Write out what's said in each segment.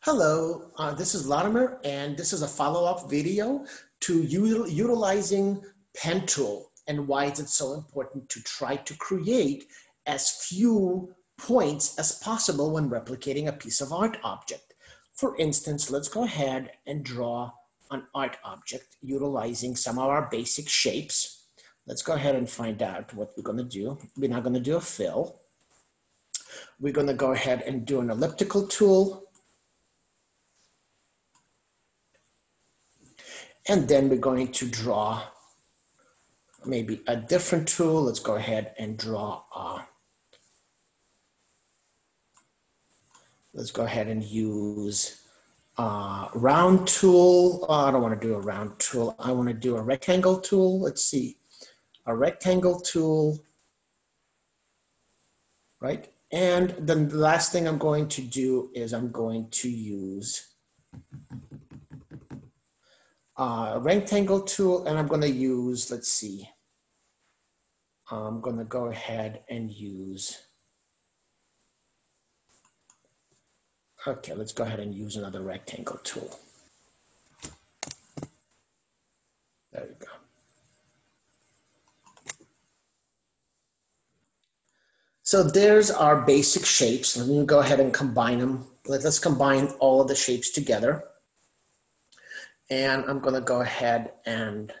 Hello, uh, this is Latimer, and this is a follow-up video to util utilizing pen tool and why is it so important to try to create as few points as possible when replicating a piece of art object. For instance, let's go ahead and draw an art object utilizing some of our basic shapes. Let's go ahead and find out what we're gonna do. We're not gonna do a fill. We're gonna go ahead and do an elliptical tool And then we're going to draw maybe a different tool. Let's go ahead and draw a, let's go ahead and use a round tool. Oh, I don't want to do a round tool. I want to do a rectangle tool. Let's see, a rectangle tool, right? And then the last thing I'm going to do is I'm going to use uh, rectangle tool and I'm going to use, let's see, I'm going to go ahead and use, okay, let's go ahead and use another rectangle tool. There we go. So there's our basic shapes. Let me go ahead and combine them. Let's combine all of the shapes together. And I'm gonna go ahead and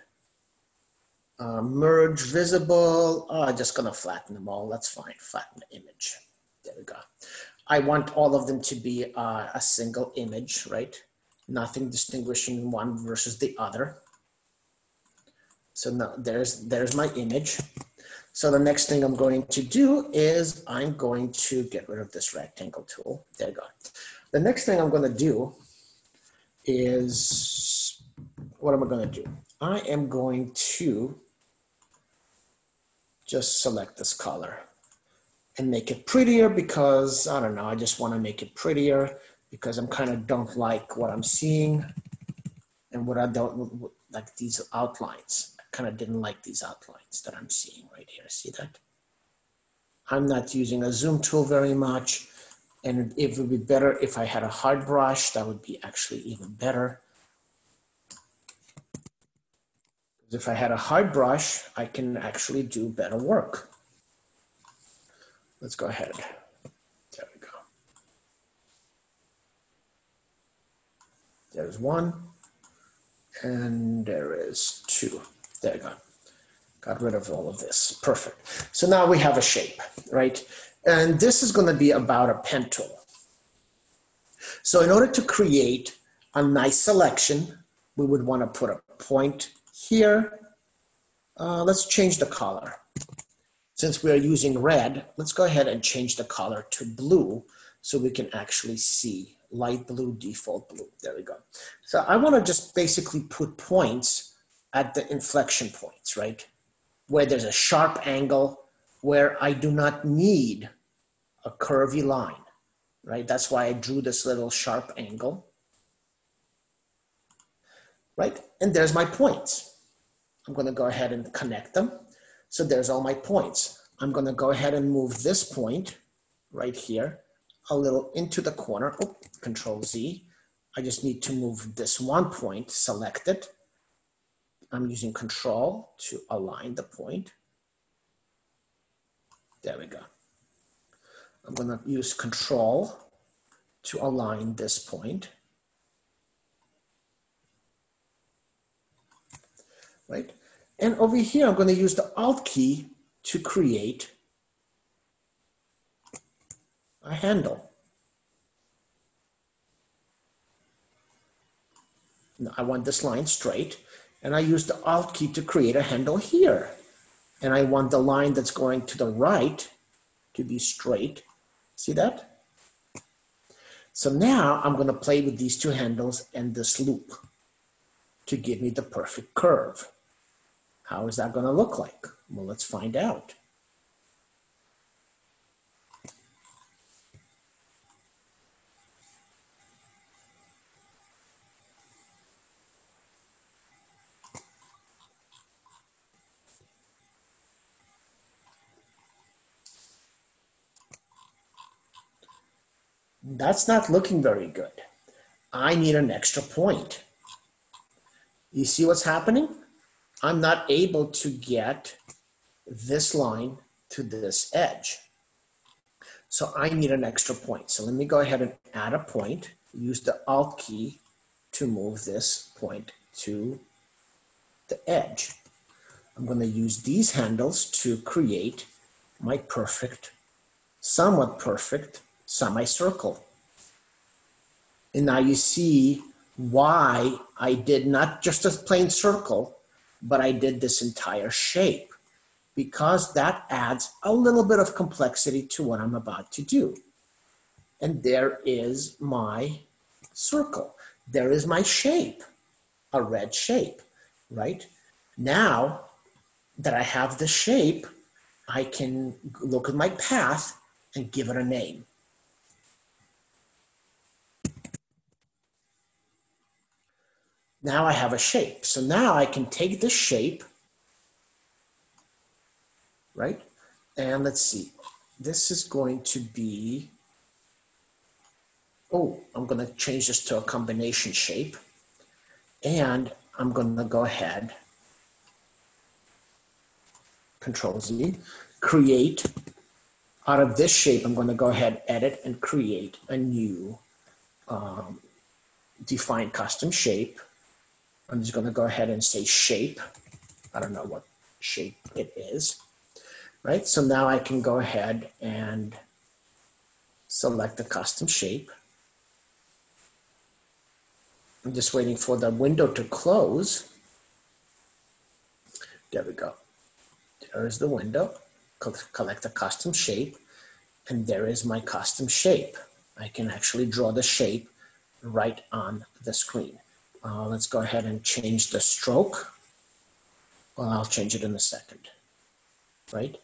uh, merge visible. Oh, I'm just gonna flatten them all. That's fine, flatten the image. There we go. I want all of them to be uh, a single image, right? Nothing distinguishing one versus the other. So now there's, there's my image. So the next thing I'm going to do is I'm going to get rid of this rectangle tool. There you go. The next thing I'm going to do is what am I going to do? I am going to just select this color and make it prettier because, I don't know, I just want to make it prettier because I'm kind of don't like what I'm seeing and what I don't like these outlines. I kind of didn't like these outlines that I'm seeing right here. See that? I'm not using a zoom tool very much. And it would be better if I had a hard brush, that would be actually even better. If I had a hard brush, I can actually do better work. Let's go ahead. There we go. There's one, and there is two. There you go. Got rid of all of this. Perfect. So now we have a shape, right? And this is going to be about a pen tool. So in order to create a nice selection, we would want to put a point here, uh, let's change the color. Since we are using red, let's go ahead and change the color to blue so we can actually see light blue, default blue. There we go. So I want to just basically put points at the inflection points, right? Where there's a sharp angle, where I do not need a curvy line, right? That's why I drew this little sharp angle, right? And there's my points. I'm gonna go ahead and connect them. So there's all my points. I'm gonna go ahead and move this point right here a little into the corner. Oh, control Z. I just need to move this one point, select it. I'm using control to align the point. There we go. I'm gonna use control to align this point. Right? And over here, I'm going to use the Alt key to create a handle. Now I want this line straight, and I use the Alt key to create a handle here. And I want the line that's going to the right to be straight. See that? So now I'm going to play with these two handles and this loop to give me the perfect curve. How is that going to look like? Well, let's find out. That's not looking very good. I need an extra point. You see what's happening? I'm not able to get this line to this edge. So I need an extra point. So let me go ahead and add a point, use the Alt key to move this point to the edge. I'm going to use these handles to create my perfect, somewhat perfect semicircle. And now you see why I did not just a plain circle, but I did this entire shape because that adds a little bit of complexity to what I'm about to do. And there is my circle. There is my shape, a red shape, right? Now that I have the shape, I can look at my path and give it a name. Now I have a shape. So now I can take this shape, right? And let's see, this is going to be, oh, I'm gonna change this to a combination shape. And I'm gonna go ahead, Control Z, create, out of this shape, I'm gonna go ahead, edit and create a new um, define custom shape I'm just gonna go ahead and say shape. I don't know what shape it is, right? So now I can go ahead and select the custom shape. I'm just waiting for the window to close. There we go. There is the window. Collect a custom shape. And there is my custom shape. I can actually draw the shape right on the screen. Uh, let's go ahead and change the stroke. Well, I'll change it in a second, right?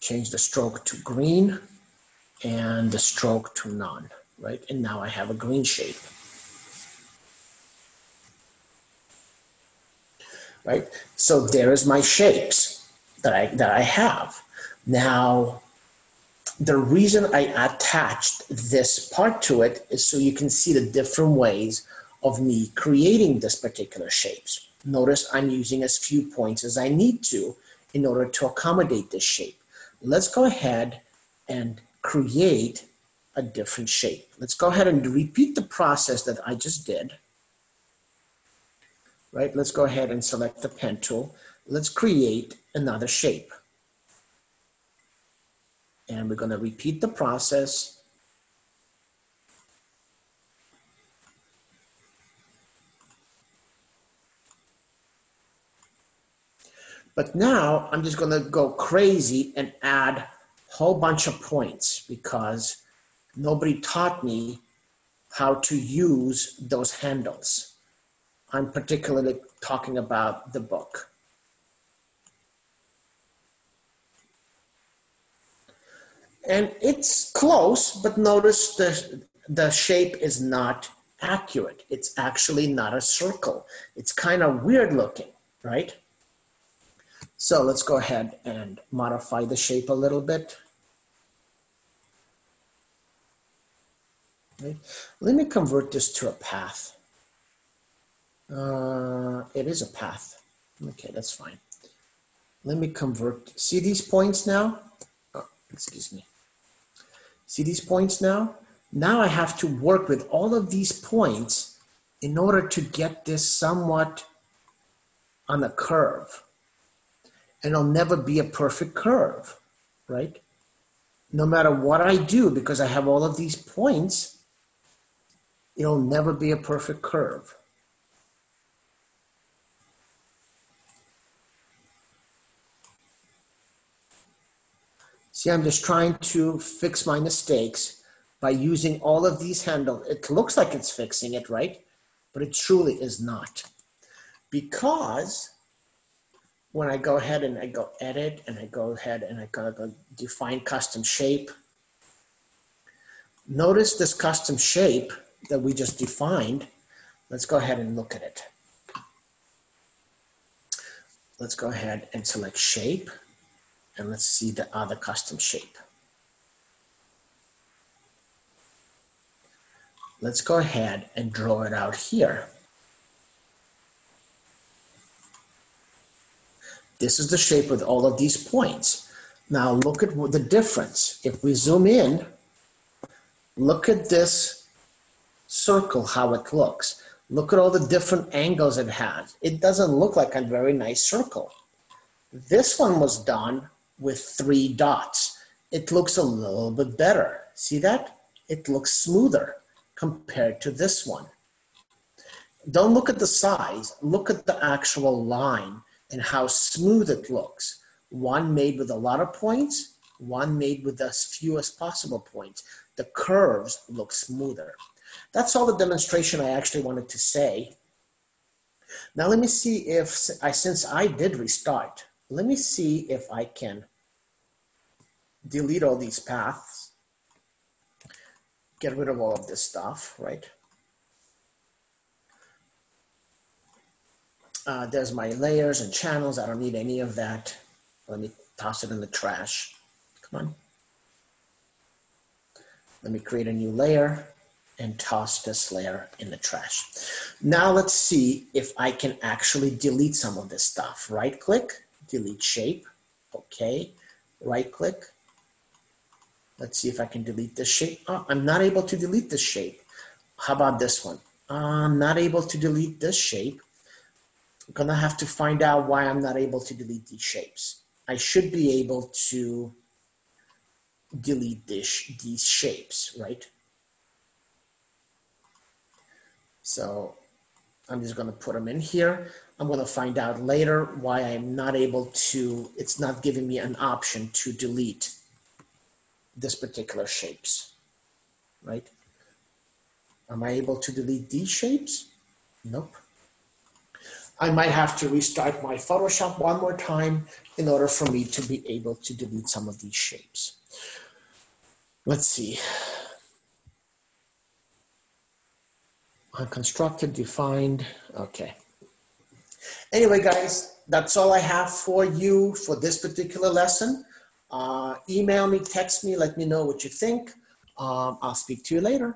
Change the stroke to green and the stroke to none, right? And now I have a green shape. Right? So there is my shapes that I, that I have. Now, the reason I attached this part to it is so you can see the different ways of me creating this particular shapes. Notice I'm using as few points as I need to in order to accommodate this shape. Let's go ahead and create a different shape. Let's go ahead and repeat the process that I just did. Right, let's go ahead and select the pen tool. Let's create another shape. And we're gonna repeat the process But now I'm just going to go crazy and add a whole bunch of points because nobody taught me how to use those handles. I'm particularly talking about the book. And it's close, but notice the, the shape is not accurate. It's actually not a circle. It's kind of weird looking, right? So let's go ahead and modify the shape a little bit. Right. Let me convert this to a path. Uh, it is a path. Okay, that's fine. Let me convert. See these points now? Oh, excuse me. See these points now? Now I have to work with all of these points in order to get this somewhat on a curve and it'll never be a perfect curve, right? No matter what I do, because I have all of these points, it'll never be a perfect curve. See, I'm just trying to fix my mistakes by using all of these handles. It looks like it's fixing it, right? But it truly is not. Because when I go ahead and I go edit and I go ahead and I go, go define custom shape, notice this custom shape that we just defined. Let's go ahead and look at it. Let's go ahead and select shape and let's see the other custom shape. let's go ahead and draw it out here. This is the shape with all of these points. Now look at the difference. If we zoom in, look at this circle, how it looks. Look at all the different angles it has. It doesn't look like a very nice circle. This one was done with three dots. It looks a little bit better. See that? It looks smoother compared to this one. Don't look at the size, look at the actual line and how smooth it looks. One made with a lot of points, one made with as few as possible points. The curves look smoother. That's all the demonstration I actually wanted to say. Now let me see if, I, since I did restart, let me see if I can delete all these paths, get rid of all of this stuff, right? Uh, there's my layers and channels. I don't need any of that. Let me toss it in the trash. Come on. Let me create a new layer and toss this layer in the trash. Now let's see if I can actually delete some of this stuff. Right click, delete shape. Okay, right click. Let's see if I can delete this shape. Oh, I'm not able to delete this shape. How about this one? I'm not able to delete this shape. Gonna have to find out why I'm not able to delete these shapes. I should be able to delete this, these shapes, right? So I'm just gonna put them in here. I'm gonna find out later why I'm not able to, it's not giving me an option to delete this particular shapes, right? Am I able to delete these shapes? Nope. I might have to restart my Photoshop one more time in order for me to be able to delete some of these shapes. Let's see. Unconstructed, defined, okay. Anyway, guys, that's all I have for you for this particular lesson. Uh, email me, text me, let me know what you think. Um, I'll speak to you later.